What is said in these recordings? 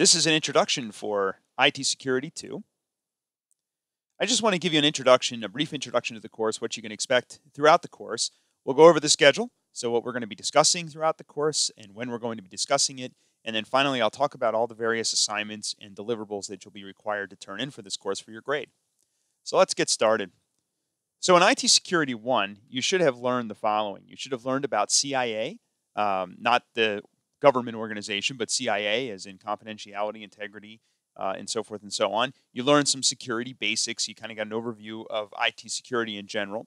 This is an introduction for IT Security 2. I just want to give you an introduction, a brief introduction to the course, what you can expect throughout the course. We'll go over the schedule, so what we're going to be discussing throughout the course and when we're going to be discussing it. And then finally, I'll talk about all the various assignments and deliverables that you'll be required to turn in for this course for your grade. So let's get started. So in IT Security 1, you should have learned the following. You should have learned about CIA, um, not the government organization, but CIA as in confidentiality, integrity, uh, and so forth and so on. You learn some security basics. You kind of got an overview of IT security in general.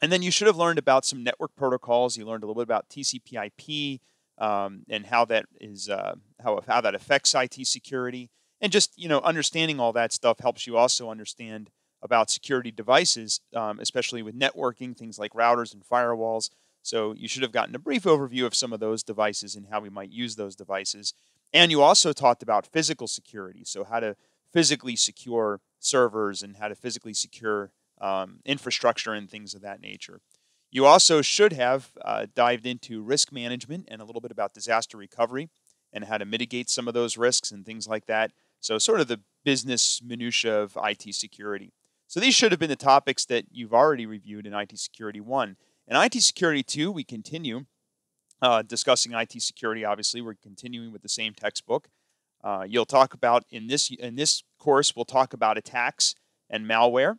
And then you should have learned about some network protocols. You learned a little bit about TCP/IP um, and how that is uh, how how that affects IT security. And just you know, understanding all that stuff helps you also understand about security devices, um, especially with networking, things like routers and firewalls. So you should have gotten a brief overview of some of those devices and how we might use those devices. And you also talked about physical security, so how to physically secure servers and how to physically secure um, infrastructure and things of that nature. You also should have uh, dived into risk management and a little bit about disaster recovery and how to mitigate some of those risks and things like that. So, sort of the business minutia of IT security. So, these should have been the topics that you've already reviewed in IT Security 1. In IT Security 2, we continue uh, discussing IT security. Obviously, we're continuing with the same textbook. Uh, you'll talk about in this in this course. We'll talk about attacks and malware.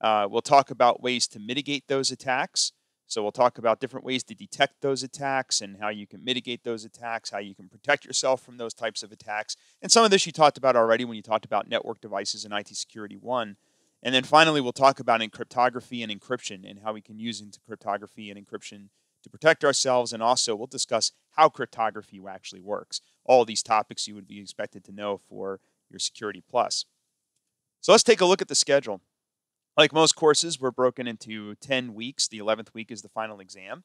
Uh, we'll talk about ways to mitigate those attacks. So we'll talk about different ways to detect those attacks and how you can mitigate those attacks, how you can protect yourself from those types of attacks. And some of this you talked about already when you talked about network devices in IT Security 1. And then finally, we'll talk about cryptography and encryption and how we can use cryptography and encryption to protect ourselves. And also, we'll discuss how cryptography actually works. All these topics you would be expected to know for your Security Plus. So let's take a look at the schedule. Like most courses, we're broken into 10 weeks. The 11th week is the final exam.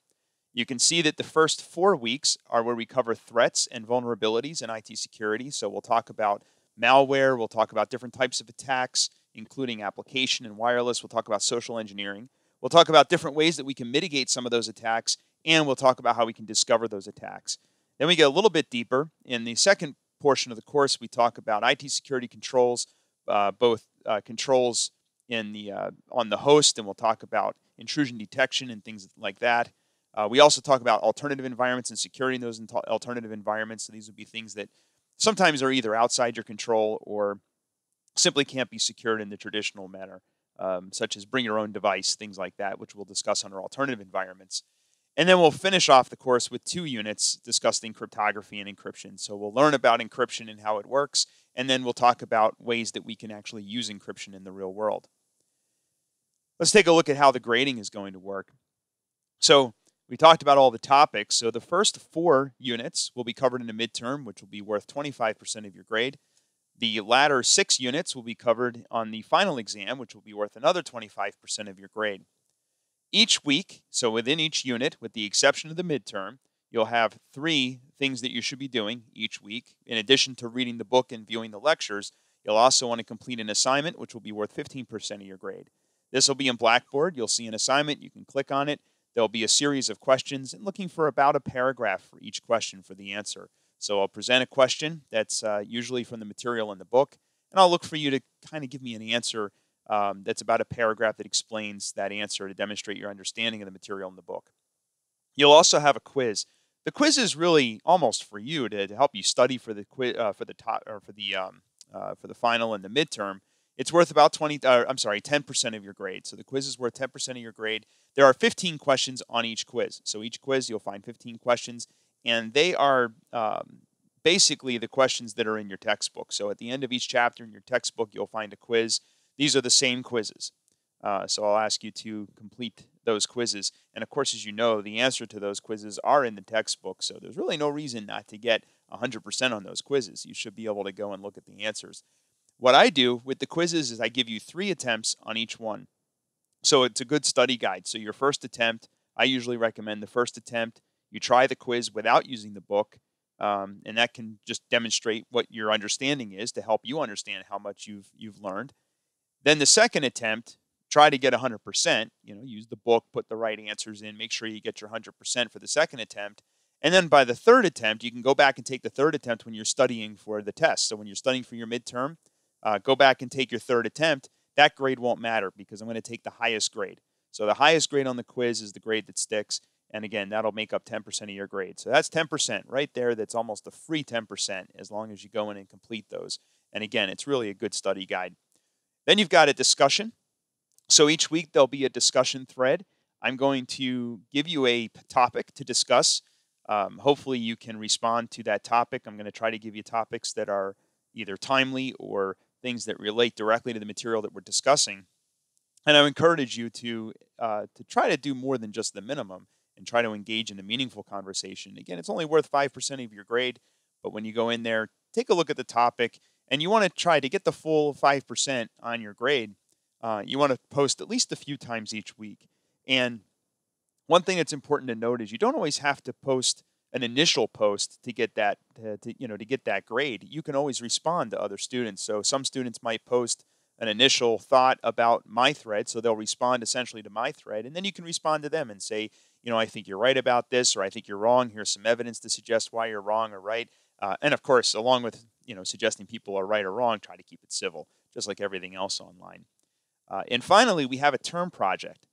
You can see that the first four weeks are where we cover threats and vulnerabilities in IT security. So we'll talk about malware, we'll talk about different types of attacks, including application and wireless. We'll talk about social engineering. We'll talk about different ways that we can mitigate some of those attacks, and we'll talk about how we can discover those attacks. Then we get a little bit deeper. In the second portion of the course, we talk about IT security controls, uh, both uh, controls in the uh, on the host, and we'll talk about intrusion detection and things like that. Uh, we also talk about alternative environments and security in those alternative environments. So these would be things that sometimes are either outside your control or simply can't be secured in the traditional manner, um, such as bring your own device, things like that, which we'll discuss under alternative environments. And then we'll finish off the course with two units discussing cryptography and encryption. So we'll learn about encryption and how it works, and then we'll talk about ways that we can actually use encryption in the real world. Let's take a look at how the grading is going to work. So we talked about all the topics. So the first four units will be covered in a midterm, which will be worth 25% of your grade. The latter six units will be covered on the final exam, which will be worth another 25% of your grade. Each week, so within each unit, with the exception of the midterm, you'll have three things that you should be doing each week. In addition to reading the book and viewing the lectures, you'll also want to complete an assignment, which will be worth 15% of your grade. This will be in Blackboard. You'll see an assignment. You can click on it. There'll be a series of questions and looking for about a paragraph for each question for the answer. So I'll present a question that's uh, usually from the material in the book, and I'll look for you to kind of give me an answer um, that's about a paragraph that explains that answer to demonstrate your understanding of the material in the book. You'll also have a quiz. The quiz is really almost for you to, to help you study for the quiz uh, for the top or for the um, uh, for the final and the midterm. It's worth about 20, uh, I'm sorry, 10% of your grade. So the quiz is worth 10% of your grade. There are 15 questions on each quiz. So each quiz, you'll find 15 questions and they are um, basically the questions that are in your textbook. So at the end of each chapter in your textbook, you'll find a quiz. These are the same quizzes. Uh, so I'll ask you to complete those quizzes. And of course, as you know, the answer to those quizzes are in the textbook. So there's really no reason not to get 100% on those quizzes. You should be able to go and look at the answers. What I do with the quizzes is I give you three attempts on each one. So it's a good study guide. So your first attempt, I usually recommend the first attempt you try the quiz without using the book, um, and that can just demonstrate what your understanding is to help you understand how much you've you've learned. Then the second attempt, try to get 100%. You know, use the book, put the right answers in, make sure you get your 100% for the second attempt, And then by the third attempt, you can go back and take the third attempt when you're studying for the test. So when you're studying for your midterm, uh, go back and take your third attempt. That grade won't matter because I'm going to take the highest grade. So the highest grade on the quiz is the grade that sticks. And again, that'll make up 10% of your grade. So that's 10% right there. That's almost a free 10% as long as you go in and complete those. And again, it's really a good study guide. Then you've got a discussion. So each week there'll be a discussion thread. I'm going to give you a topic to discuss. Um, hopefully, you can respond to that topic. I'm going to try to give you topics that are either timely or things that relate directly to the material that we're discussing. And I encourage you to uh, to try to do more than just the minimum and try to engage in a meaningful conversation. Again, it's only worth 5% of your grade, but when you go in there, take a look at the topic and you want to try to get the full 5% on your grade. Uh, you want to post at least a few times each week. And one thing that's important to note is you don't always have to post an initial post to get that to, to, you know to get that grade you can always respond to other students so some students might post an initial thought about my thread so they'll respond essentially to my thread and then you can respond to them and say you know i think you're right about this or i think you're wrong here's some evidence to suggest why you're wrong or right uh, and of course along with you know suggesting people are right or wrong try to keep it civil just like everything else online. Uh, and finally we have a term project.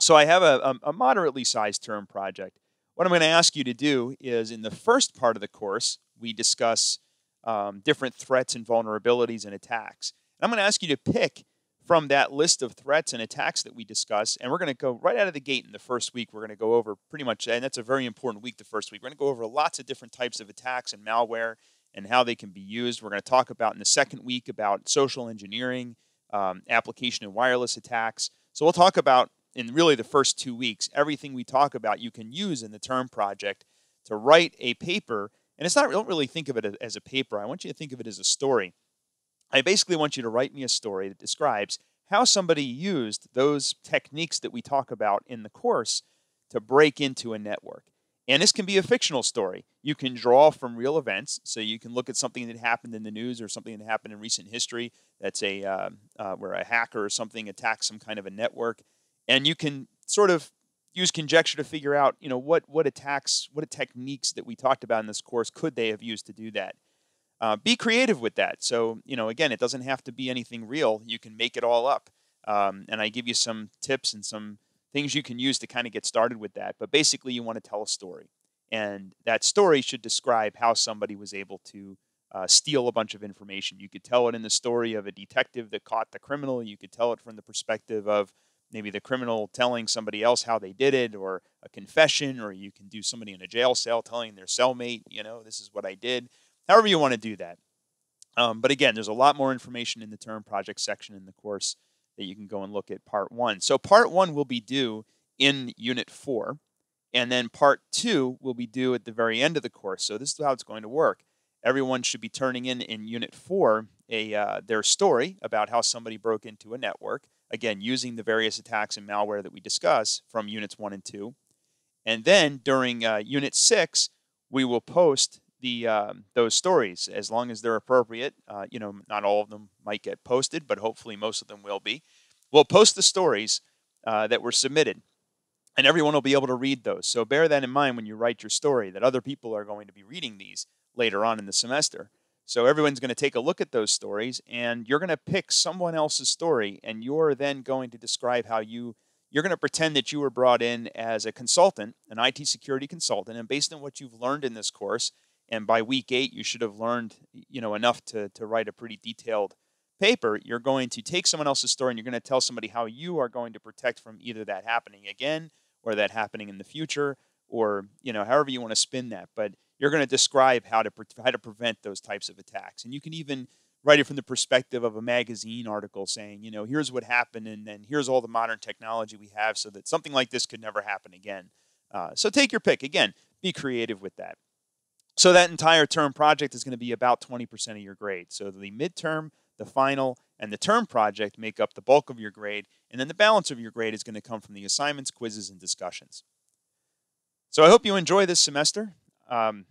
So i have a, a moderately sized term project. What I'm going to ask you to do is in the first part of the course, we discuss um, different threats and vulnerabilities and attacks. And I'm going to ask you to pick from that list of threats and attacks that we discuss, and we're going to go right out of the gate in the first week. We're going to go over pretty much, and that's a very important week the first week. We're going to go over lots of different types of attacks and malware and how they can be used. We're going to talk about in the second week about social engineering, um, application and wireless attacks. So we'll talk about in really the first two weeks, everything we talk about you can use in the term project to write a paper. And it's not, don't really think of it as a paper. I want you to think of it as a story. I basically want you to write me a story that describes how somebody used those techniques that we talk about in the course to break into a network. And this can be a fictional story. You can draw from real events. So you can look at something that happened in the news or something that happened in recent history that's a uh, uh, where a hacker or something attacks some kind of a network and you can sort of use conjecture to figure out, you know, what what attacks, what techniques that we talked about in this course could they have used to do that. Uh, be creative with that. So, you know, again, it doesn't have to be anything real. You can make it all up. Um, and I give you some tips and some things you can use to kind of get started with that. But basically, you want to tell a story. And that story should describe how somebody was able to uh, steal a bunch of information. You could tell it in the story of a detective that caught the criminal. You could tell it from the perspective of maybe the criminal telling somebody else how they did it or a confession or you can do somebody in a jail cell telling their cellmate you know this is what i did however you want to do that. Um, but again there's a lot more information in the term project section in the course that you can go and look at part one. So part one will be due in unit four and then part two will be due at the very end of the course. So this is how it's going to work. Everyone should be turning in in unit four a uh, their story about how somebody broke into a network again, using the various attacks and malware that we discuss from units one and two. And then during uh, unit six, we will post the um, those stories as long as they're appropriate. Uh, you know, not all of them might get posted, but hopefully most of them will be. We'll post the stories uh, that were submitted, and everyone will be able to read those. So bear that in mind when you write your story that other people are going to be reading these later on in the semester. So everyone's going to take a look at those stories and you're going to pick someone else's story and you're then going to describe how you you're going to pretend that you were brought in as a consultant, an IT security consultant and based on what you've learned in this course and by week 8 you should have learned, you know, enough to to write a pretty detailed paper, you're going to take someone else's story and you're going to tell somebody how you are going to protect from either that happening again or that happening in the future or, you know, however you want to spin that. But you're going to describe how to how to prevent those types of attacks, and you can even write it from the perspective of a magazine article saying, you know, here's what happened, and then here's all the modern technology we have, so that something like this could never happen again. Uh, so take your pick. Again, be creative with that. So that entire term project is going to be about 20% of your grade. So the midterm, the final, and the term project make up the bulk of your grade, and then the balance of your grade is going to come from the assignments, quizzes, and discussions. So I hope you enjoy this semester. Um,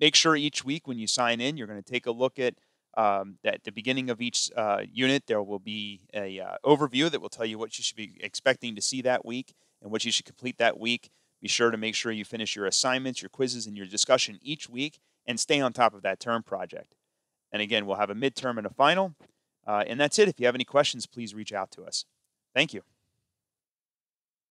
make sure each week when you sign in, you're going to take a look at um, at the beginning of each uh, unit. There will be a uh, overview that will tell you what you should be expecting to see that week and what you should complete that week. Be sure to make sure you finish your assignments, your quizzes, and your discussion each week and stay on top of that term project. And again, we'll have a midterm and a final. Uh, and that's it. If you have any questions, please reach out to us. Thank you.